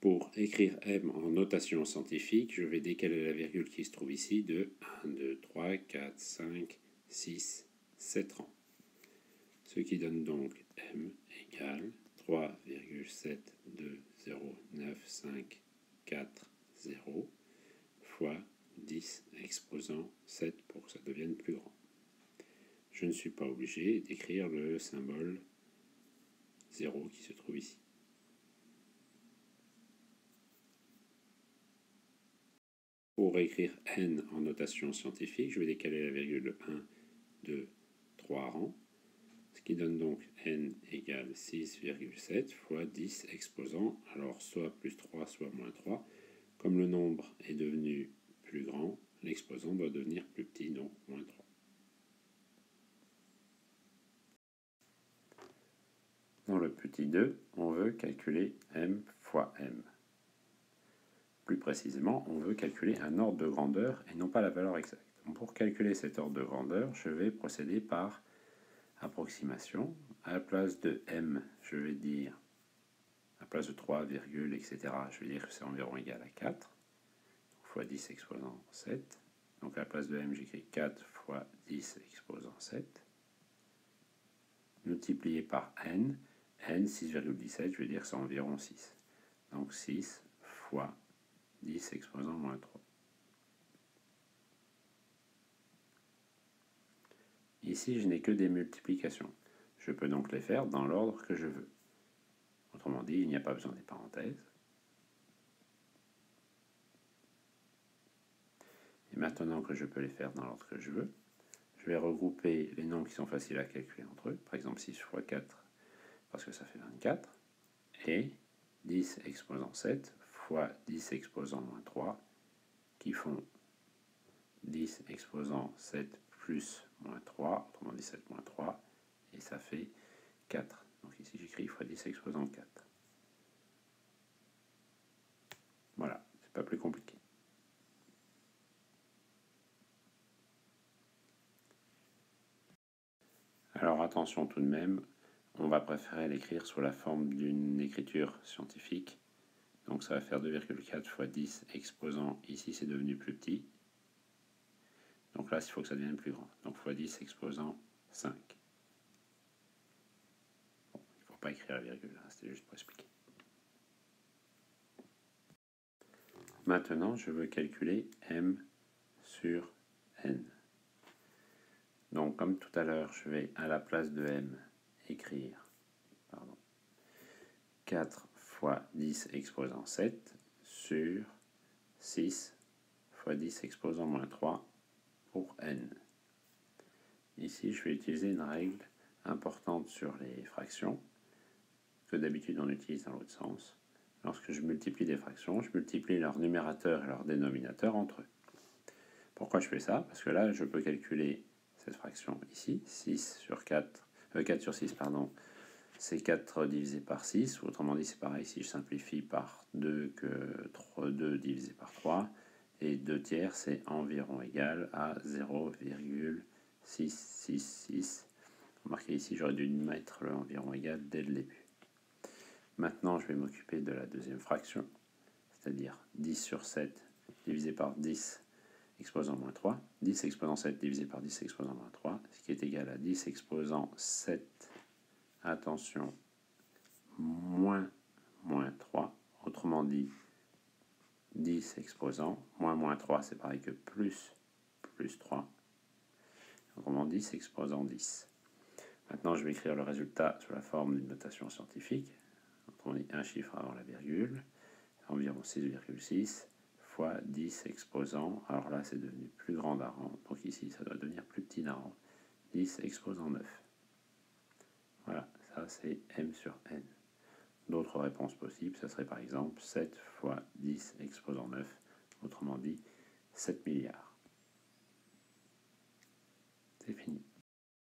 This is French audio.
Pour écrire m en notation scientifique, je vais décaler la virgule qui se trouve ici de 1, 2, 3, 4, 5, 6, 7 rangs. Ce qui donne donc m égale 3,7209540 fois 10 exposant 7 pour que ça devienne plus grand. Je ne suis pas obligé d'écrire le symbole 0 qui se trouve ici. Pour écrire n en notation scientifique, je vais décaler la virgule de 1, 2, 3 rangs, ce qui donne donc n égale 6,7 fois 10 exposant, alors soit plus 3, soit moins 3. Comme le nombre est devenu plus grand, l'exposant doit devenir plus petit, donc moins 3. Dans le petit 2, on veut calculer m fois m. Précisément, on veut calculer un ordre de grandeur et non pas la valeur exacte. pour calculer cet ordre de grandeur, je vais procéder par approximation. À la place de m, je vais dire, à la place de 3, etc., je vais dire que c'est environ égal à 4, fois 10 exposant 7. Donc à la place de m, j'écris 4 fois 10 exposant 7, multiplié par n, n 6,17, je vais dire que c'est environ 6. Donc 6 fois 10 exposant moins 3. Ici, je n'ai que des multiplications. Je peux donc les faire dans l'ordre que je veux. Autrement dit, il n'y a pas besoin des parenthèses. Et maintenant que je peux les faire dans l'ordre que je veux, je vais regrouper les nombres qui sont faciles à calculer entre eux. Par exemple, 6 fois 4, parce que ça fait 24. Et 10 exposant 7 fois 10 exposant moins 3, qui font 10 exposant 7 plus moins 3, autrement dit 7 moins 3, et ça fait 4. Donc ici j'écris fois 10 exposant 4. Voilà, c'est pas plus compliqué. Alors attention tout de même, on va préférer l'écrire sous la forme d'une écriture scientifique donc ça va faire 2,4 fois 10 exposant, ici c'est devenu plus petit. Donc là, il faut que ça devienne plus grand. Donc fois 10 exposant 5. Bon, il ne faut pas écrire la virgule, hein, c'était juste pour expliquer. Maintenant, je veux calculer m sur n. Donc comme tout à l'heure, je vais à la place de m écrire pardon, 4 fois 10 exposant 7 sur 6 fois 10 exposant moins 3 pour n. Ici, je vais utiliser une règle importante sur les fractions que d'habitude on utilise dans l'autre sens. Lorsque je multiplie des fractions, je multiplie leur numérateur et leur dénominateur entre eux. Pourquoi je fais ça? Parce que là, je peux calculer cette fraction ici, 6 sur 4, 4 euh, sur 6, pardon, c'est 4 divisé par 6, autrement dit c'est pareil si je simplifie par 2 que 3, 2 divisé par 3, et 2 tiers c'est environ égal à 0,666. Remarquez ici j'aurais dû mettre le environ égal dès le début. Maintenant je vais m'occuper de la deuxième fraction, c'est-à-dire 10 sur 7 divisé par 10 exposant moins 3, 10 exposant 7 divisé par 10 exposant moins 3, ce qui est égal à 10 exposant 7 attention, moins moins 3, autrement dit 10 exposant, moins moins 3 c'est pareil que plus plus 3, autrement dit 10 exposant 10. Maintenant je vais écrire le résultat sous la forme d'une notation scientifique, autrement dit un chiffre avant la virgule, environ 6,6 fois 10 exposant, alors là c'est devenu plus grand d'un rang, donc ici ça doit devenir plus petit d'un rang, 10 exposant 9. C'est m sur n. D'autres réponses possibles, ça serait par exemple 7 fois 10 exposant 9, autrement dit 7 milliards. C'est fini.